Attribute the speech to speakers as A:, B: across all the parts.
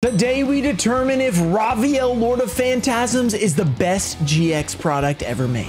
A: Today we determine if Raviel Lord of Phantasms is the best GX product ever made.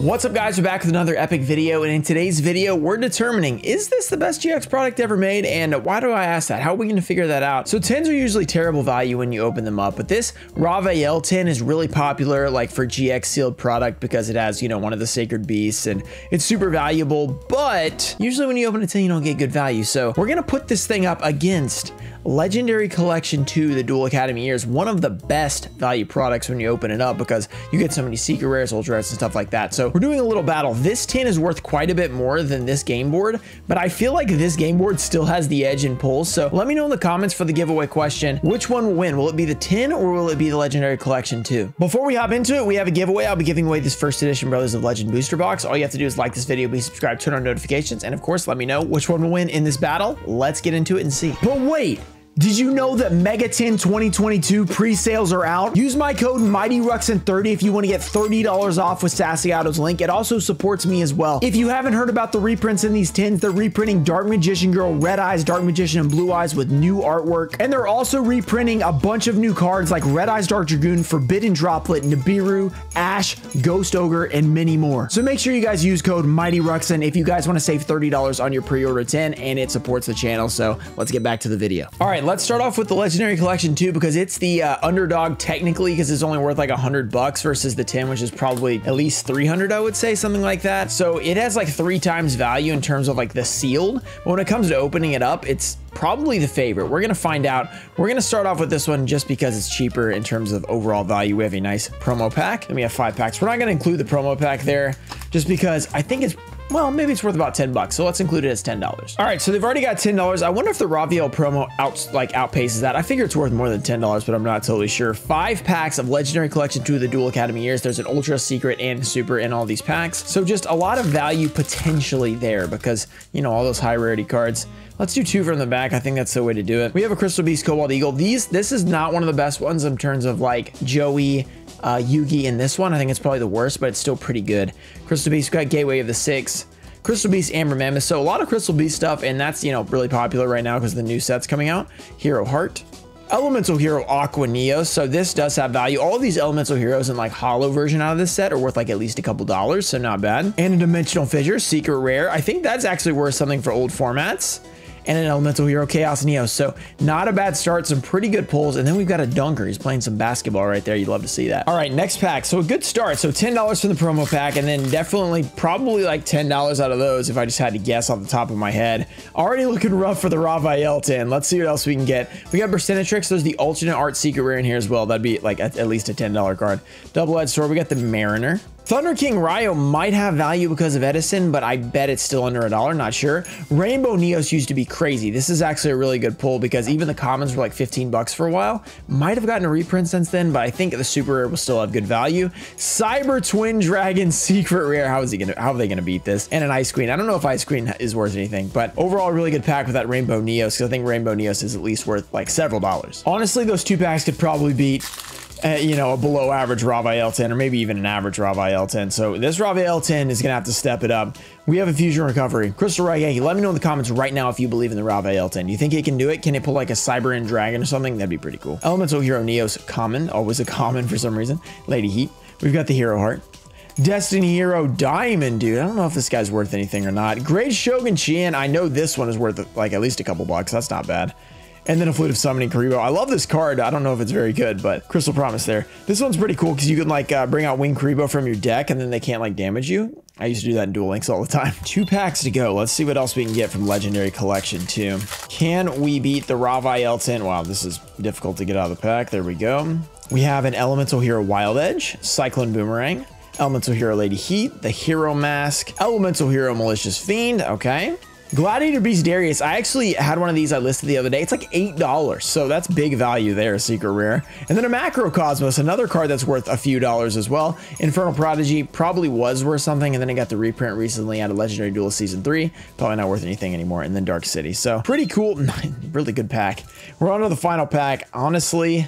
A: What's up guys, we're back with another epic video and in today's video we're determining is this the best GX product ever made and why do I ask that? How are we going to figure that out? So tins are usually terrible value when you open them up but this Raviel tin is really popular like for GX sealed product because it has you know one of the sacred beasts and it's super valuable but usually when you open a tin you don't get good value so we're going to put this thing up against Legendary Collection 2, the Duel Academy Year, is one of the best value products when you open it up because you get so many secret rares, ultra rares, and stuff like that. So we're doing a little battle. This tin is worth quite a bit more than this game board, but I feel like this game board still has the edge in pulls. So let me know in the comments for the giveaway question, which one will win? Will it be the tin or will it be the Legendary Collection 2? Before we hop into it, we have a giveaway. I'll be giving away this first edition Brothers of Legend booster box. All you have to do is like this video, be subscribed, turn on notifications, and of course, let me know which one will win in this battle. Let's get into it and see. But wait, did you know that Megatin 2022 pre-sales are out? Use my code MightyRuxin30 if you want to get $30 off with sassyotto's link. It also supports me as well. If you haven't heard about the reprints in these tins, they're reprinting Dark Magician Girl, Red Eyes, Dark Magician, and Blue Eyes with new artwork. And they're also reprinting a bunch of new cards like Red Eyes Dark Dragoon, Forbidden Droplet, Nibiru, Ash, Ghost Ogre, and many more. So make sure you guys use code MightyRuxin if you guys want to save $30 on your pre-order tin and it supports the channel. So let's get back to the video. All right, let's start off with the Legendary Collection too, because it's the uh, underdog technically, because it's only worth like a hundred bucks versus the 10, which is probably at least 300, I would say, something like that. So it has like three times value in terms of like the sealed. But when it comes to opening it up, it's probably the favorite. We're going to find out. We're going to start off with this one just because it's cheaper in terms of overall value. We have a nice promo pack and we have five packs. We're not going to include the promo pack there just because I think it's well, maybe it's worth about 10 bucks. So let's include it as $10. All right, so they've already got $10. I wonder if the Raviel promo out like outpaces that. I figure it's worth more than $10, but I'm not totally sure. Five packs of Legendary Collection 2 of the Duel Academy years. There's an Ultra, Secret, and Super in all these packs. So just a lot of value potentially there because, you know, all those high rarity cards. Let's do two from the back. I think that's the way to do it. We have a Crystal Beast Cobalt Eagle. These, this is not one of the best ones in terms of like Joey, uh, Yugi in this one. I think it's probably the worst, but it's still pretty good. Crystal Beast, got Gateway of the Six. Crystal Beast, Amber Mammoth. So a lot of Crystal Beast stuff, and that's, you know, really popular right now because the new set's coming out. Hero Heart. Elemental Hero Aqua Neo. So this does have value. All these Elemental Heroes in like hollow version out of this set are worth like at least a couple dollars, so not bad. And a Dimensional Fissure, Secret Rare. I think that's actually worth something for old formats and an Elemental Hero Chaos Neo. So not a bad start, some pretty good pulls. And then we've got a Dunker. He's playing some basketball right there. You'd love to see that. All right, next pack. So a good start. So $10 for the promo pack and then definitely probably like $10 out of those if I just had to guess off the top of my head. Already looking rough for the Raviel 10. Let's see what else we can get. We got Burstinatrix. There's the alternate art secret rare in here as well. That'd be like at, at least a $10 card. Double-edged sword. We got the Mariner. Thunder King Rai-Oh might have value because of Edison, but I bet it's still under a dollar, not sure. Rainbow Neos used to be crazy. This is actually a really good pull because even the commons were like 15 bucks for a while. Might have gotten a reprint since then, but I think the super rare will still have good value. Cyber Twin Dragon Secret Rare. How is he gonna how are they gonna beat this? And an Ice Queen. I don't know if Ice Queen is worth anything, but overall really good pack with that Rainbow Neos because I think Rainbow Neos is at least worth like several dollars. Honestly, those two packs could probably beat uh, you know, a below average Raviel 10, or maybe even an average Raviel 10. So this Raviel 10 is going to have to step it up. We have a Fusion Recovery. Crystal Raigeki, let me know in the comments right now if you believe in the Raviel tin. Do you think it can do it? Can it pull like a Cyber End Dragon or something? That'd be pretty cool. Elemental Hero Neos, common. Always a common for some reason. Lady Heat. We've got the Hero Heart. Destiny Hero Diamond, dude. I don't know if this guy's worth anything or not. Great Shogun Shien. I know this one is worth like at least a couple bucks. That's not bad and then a Flute of Summoning Kuriboh. I love this card. I don't know if it's very good, but Crystal Promise there. This one's pretty cool because you can like uh, bring out Wing Kuriboh from your deck and then they can't like damage you. I used to do that in Duel Links all the time. Two packs to go. Let's see what else we can get from Legendary Collection 2. Can we beat the Raviel tin? Wow, this is difficult to get out of the pack. There we go. We have an Elemental Hero Wild Edge, Cyclone Boomerang, Elemental Hero Lady Heat, the Hero Mask, Elemental Hero Malicious Fiend, okay. Gladiator Beast Darius, I actually had one of these I listed the other day. It's like $8, so that's big value there, secret rare. And then a Macrocosmos, another card that's worth a few dollars as well. Infernal Prodigy probably was worth something, and then it got the reprint recently out of Legendary Duel Season 3. Probably not worth anything anymore. And then Dark City. So pretty cool, really good pack. We're on to the final pack. Honestly,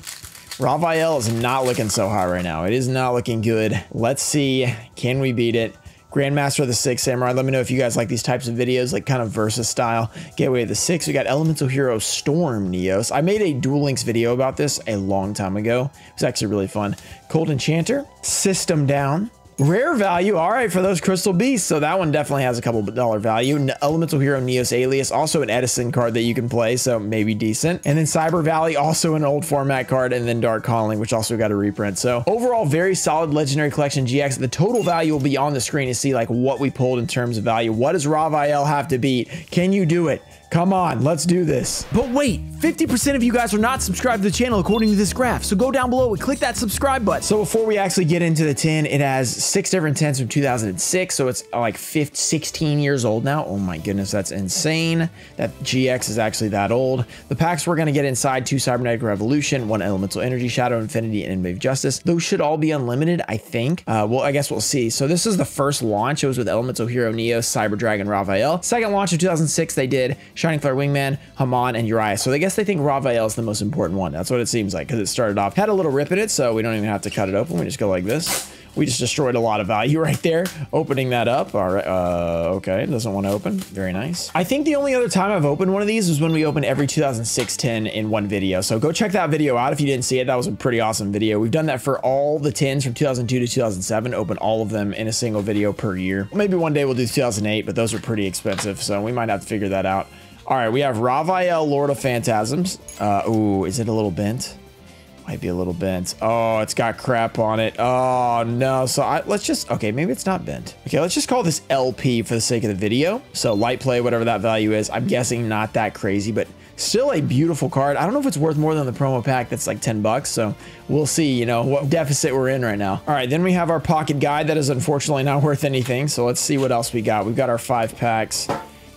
A: Raviel is not looking so hot right now. It is not looking good. Let's see, can we beat it? Grandmaster of the Six Samurai. Let me know if you guys like these types of videos, like kind of versus style. Gateway of the Six. We got Elemental Hero Storm Neos. I made a Duel Links video about this a long time ago. It was actually really fun. Cold Enchanter. System Down. Rare value, all right, for those Crystal Beasts. So that one definitely has a couple dollar value. Elemental Hero Neos Alias, also an Edison card that you can play, so maybe decent. And then Cyber Valley, also an old format card, and then Dark Calling, which also got a reprint. So overall, very solid Legendary Collection GX. The total value will be on the screen to see like what we pulled in terms of value. What does Raviel have to beat? Can you do it? Come on, let's do this. But wait, 50% of you guys are not subscribed to the channel according to this graph. So go down below and click that subscribe button. So before we actually get into the 10, it has six different tins from 2006. So it's like 15, 16 years old now. Oh my goodness, that's insane. That GX is actually that old. The packs we're gonna get inside, two Cybernetic Revolution, one Elemental Energy, Shadow Infinity, and Enemy of Justice. Those should all be unlimited, I think. Uh, well, I guess we'll see. So this is the first launch. It was with Elemental Hero Neo, Cyber Dragon, Raviel. Second launch of 2006, they did Shining Flare Wingman, Hamon, and Uriah. So I guess they think Raviel is the most important one. That's what it seems like because it started off, had a little rip in it, so we don't even have to cut it open. We just go like this. We just destroyed a lot of value right there, opening that up. All right, uh, okay, it doesn't want to open. Very nice. I think the only other time I've opened one of these was when we opened every 2006 tin in one video. So go check that video out if you didn't see it. That was a pretty awesome video. We've done that for all the tins from 2002 to 2007, open all of them in a single video per year. Maybe one day we'll do 2008, but those are pretty expensive, so we might have to figure that out. All right, we have Raviel, Lord of Phantasms. Uh, ooh, is it a little bent? Might be a little bent. Oh, it's got crap on it. Oh, no. So I, let's just, okay, maybe it's not bent. Okay, let's just call this LP for the sake of the video. So light play, whatever that value is. I'm guessing not that crazy, but still a beautiful card. I don't know if it's worth more than the promo pack that's like 10 bucks. So we'll see, you know, what deficit we're in right now. All right, then we have our pocket guide that is unfortunately not worth anything. So let's see what else we got. We've got our five packs.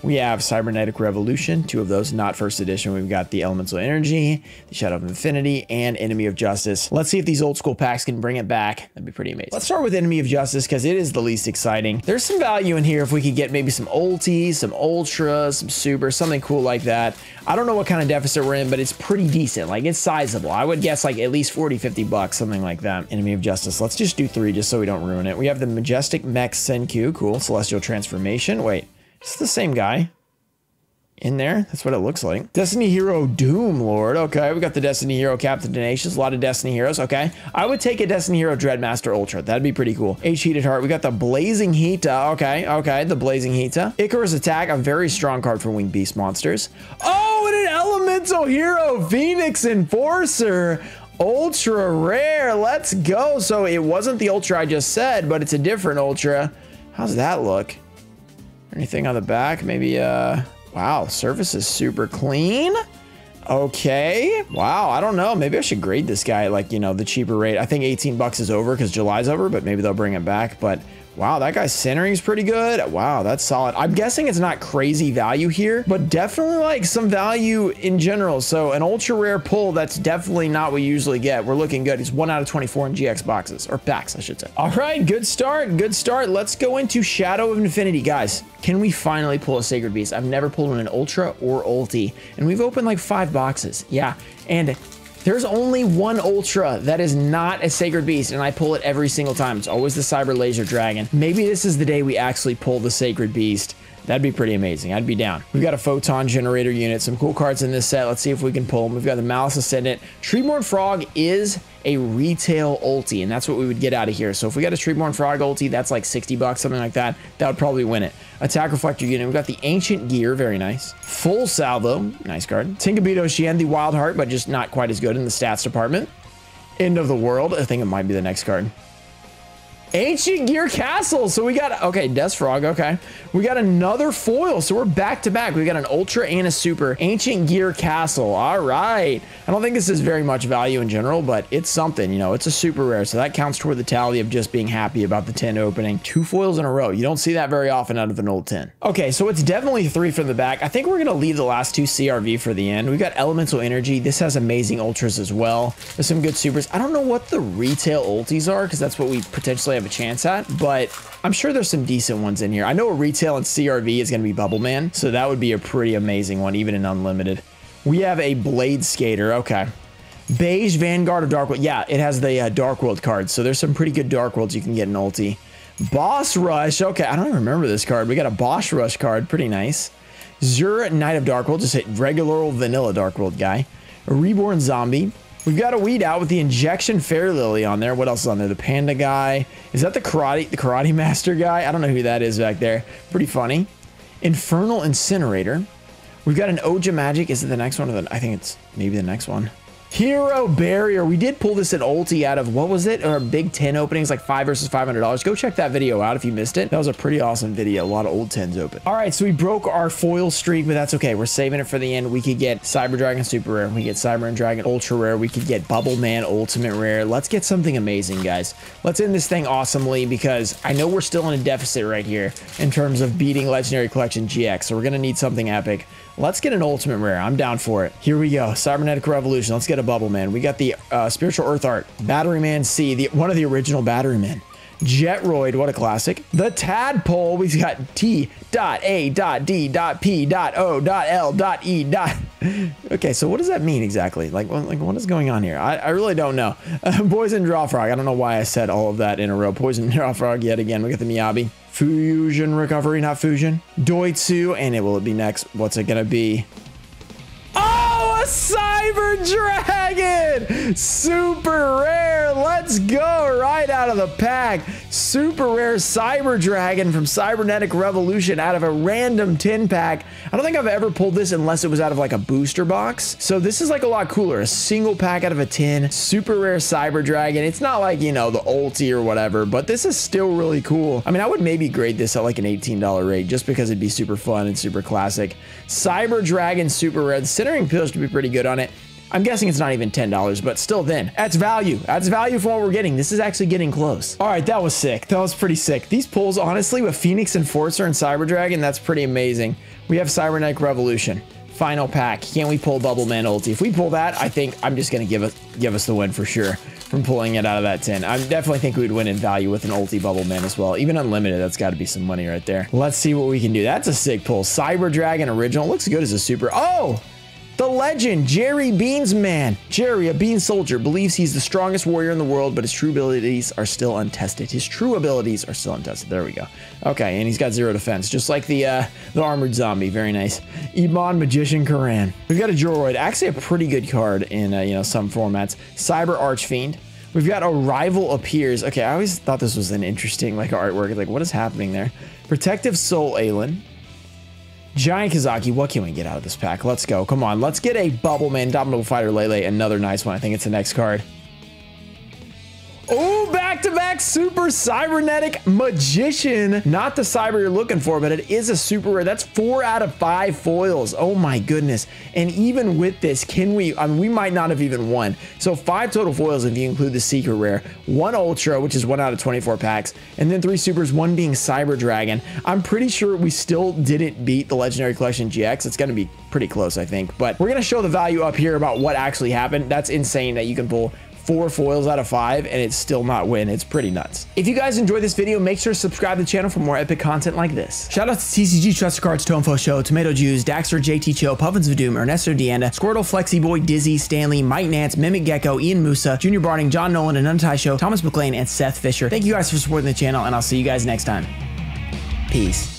A: We have Cybernetic Revolution, two of those, not first edition. We've got the Elemental Energy, the Shadow of Infinity, and Enemy of Justice. Let's see if these old school packs can bring it back. That'd be pretty amazing. Let's start with Enemy of Justice because it is the least exciting. There's some value in here if we could get maybe some ultis, some ultras, some super, something cool like that. I don't know what kind of deficit we're in, but it's pretty decent. Like it's sizable. I would guess like at least 40, 50 bucks, something like that. Enemy of Justice. Let's just do three just so we don't ruin it. We have the Majestic Mech Senku. Cool. Celestial Transformation. Wait, it's the same guy in there. That's what it looks like. Destiny Hero Doom Lord. Okay, we got the Destiny Hero Captain Tenacious. A lot of Destiny Heroes. Okay, I would take a Destiny Hero Dreadmaster Ultra. That'd be pretty cool. H Heated Heart. We got the Blazing Hita. Uh, okay, okay, the Blazing Hita. Uh, Icarus Attack. A very strong card for Winged Beast monsters. Oh, and an Elemental Hero Phoenix Enforcer. Ultra rare. Let's go. So it wasn't the Ultra I just said, but it's a different Ultra. How's that look? Anything on the back? Maybe, uh... Wow, surface is super clean. Okay. Wow, I don't know. Maybe I should grade this guy like, you know, the cheaper rate. I think 18 bucks is over because July's over, but maybe they'll bring it back. But Wow, that guy's centering is pretty good. Wow, that's solid. I'm guessing it's not crazy value here, but definitely like some value in general. So an ultra rare pull, that's definitely not what we usually get. We're looking good. He's one out of 24 in GX boxes, or packs, I should say. All right, good start, good start. Let's go into Shadow of Infinity. Guys, can we finally pull a Sacred Beast? I've never pulled one an Ultra or Ulti, and we've opened like five boxes. Yeah, and there's only one Ultra that is not a Sacred Beast, and I pull it every single time. It's always the Cyber Laser Dragon. Maybe this is the day we actually pull the Sacred Beast. That'd be pretty amazing. I'd be down. We've got a photon generator unit, some cool cards in this set. Let's see if we can pull them. We've got the Malice Ascendant. Treeborn Frog is a retail ulti, and that's what we would get out of here. So if we got a Treeborn Frog ulti, that's like 60 bucks, something like that. That would probably win it. Attack Reflector unit. We've got the Ancient Gear, very nice. Full Salvo, nice card. Tinkabito Shien, the Wild Heart, but just not quite as good in the stats department. End of the World, I think it might be the next card. Ancient Gear Castle. So we got, okay, Death Frog, okay. We got another foil, so we're back to back. We got an Ultra and a Super. Ancient Gear Castle, all right. I don't think this is very much value in general, but it's something, you know, it's a super rare, so that counts toward the tally of just being happy about the 10 opening. Two foils in a row. You don't see that very often out of an old 10. Okay, so it's definitely three from the back. I think we're going to leave the last two CRV for the end. We got Elemental Energy. This has amazing Ultras as well. There's some good Supers. I don't know what the retail ultis are, because that's what we potentially have have a chance at, but I'm sure there's some decent ones in here. I know a retail and CRV is going to be Bubble Man, so that would be a pretty amazing one, even in Unlimited. We have a Blade Skater. Okay. Beige Vanguard of Dark World. Yeah, it has the uh, Dark World cards, so there's some pretty good Dark Worlds you can get in ulti. Boss Rush. Okay, I don't even remember this card. We got a Boss Rush card. Pretty nice. Zur Knight of Dark World. Just a regular old vanilla Darkworld guy. A Reborn Zombie. We've got a weed out with the injection Fair Lily on there. What else is on there? The panda guy. Is that the karate the karate master guy? I don't know who that is back there. Pretty funny. Infernal Incinerator. We've got an Oja Magic. Is it the next one? Or the, I think it's maybe the next one. Hero Barrier. We did pull this at Ulti out of, what was it? Or Big 10 openings, like 5 versus $500. Go check that video out if you missed it. That was a pretty awesome video. A lot of old 10s open. All right, so we broke our foil streak, but that's okay. We're saving it for the end. We could get Cyber Dragon Super Rare. We get Cyber End Dragon Ultra Rare. We could get Bubble Man Ultimate Rare. Let's get something amazing, guys. Let's end this thing awesomely because I know we're still in a deficit right here in terms of beating Legendary Collection GX. So we're going to need something epic. Let's get an ultimate rare. I'm down for it. Here we go. Cybernetic Revolution. Let's get a bubble man. We got the uh, Spiritual Earth Art, Battery Man C, the one of the original Battery Men. Jetroid, what a classic. The Tadpole, we've got T dot A dot D dot P dot O dot L dot E dot. Okay, so what does that mean exactly? Like, like what is going on here? I, I really don't know. Uh, Poison Draw Frog. I don't know why I said all of that in a row. Poison Draw Frog yet again. We got the Miyabi. Fusion Recovery, not Fusion. Doitsu, and it will it be next? What's it gonna be? Oh, a Cyber Dragon! Super rare. Let's go right out of the pack. Super rare Cyber Dragon from Cybernetic Revolution out of a random tin pack. I don't think I've ever pulled this unless it was out of like a booster box. So this is like a lot cooler. A single pack out of a tin, Super rare Cyber Dragon. It's not like, you know, the ulti or whatever, but this is still really cool. I mean, I would maybe grade this at like an $18 rate just because it'd be super fun and super classic. Cyber Dragon Super Rare. The centering appears to be pretty good on it. I'm guessing it's not even $10, but still then, that's value. That's value for what we're getting. This is actually getting close. All right, that was sick. That was pretty sick. These pulls, honestly, with Phoenix Enforcer and Cyber Dragon, that's pretty amazing. We have Cybernetic Revolution. Final pack. Can we pull Bubble Man ulti? If we pull that, I think I'm just gonna give us give us the win for sure from pulling it out of that tin. I definitely think we would win in value with an ulti Bubble Man as well. Even unlimited, that's got to be some money right there. Let's see what we can do. That's a sick pull. Cyber Dragon original looks good as a super. Oh, the legend, Jerry Beans Man. Jerry, a bean soldier, believes he's the strongest warrior in the world, but his true abilities are still untested. His true abilities are still untested. There we go. Okay, and he's got zero defense, just like the uh, the armored zombie. Very nice. Iman Magician Karan. We've got a Gyroid, actually a pretty good card in uh, you know some formats. Cyber Archfiend. We've got a rival appears. Okay, I always thought this was an interesting like artwork. Like, what is happening there? Protective Soul Ailin. Giant Kozaky, what can we get out of this pack? Let's go. Come on. Let's get a Bubble Man, Dominable Fighter Lele. Another nice one. I think it's the next card. Oh, back-to-back super cybernetic magician. Not the cyber you're looking for, but it is a super rare. That's four out of five foils. Oh my goodness. And even with this, can we, I mean, we might not have even won. So five total foils if you include the secret rare, one ultra, which is one out of 24 packs, and then three supers, one being Cyber Dragon. I'm pretty sure we still didn't beat the Legendary Collection GX. It's to be pretty close, I think. But we're to show the value up here about what actually happened. That's insane that you can pull four foils out of five and it's still not win. It's pretty nuts. If you guys enjoyed this video, make sure to subscribe to the channel for more epic content like this. Shout out to TCG Trust Cards, Tomfo Show, Tomato Juice, Daxter, JT Cho, Puffins of Doom, Ernesto Deanna, Squirtle, Flexi Boy, Dizzy, Stanley, Mike Nance, Mimic Gecko, Ian Musa, Junior Barding, John Nolan, and Untie Show, Thomas McLean, and Seth Fisher. Thank you guys for supporting the channel, and I'll see you guys next time. Peace.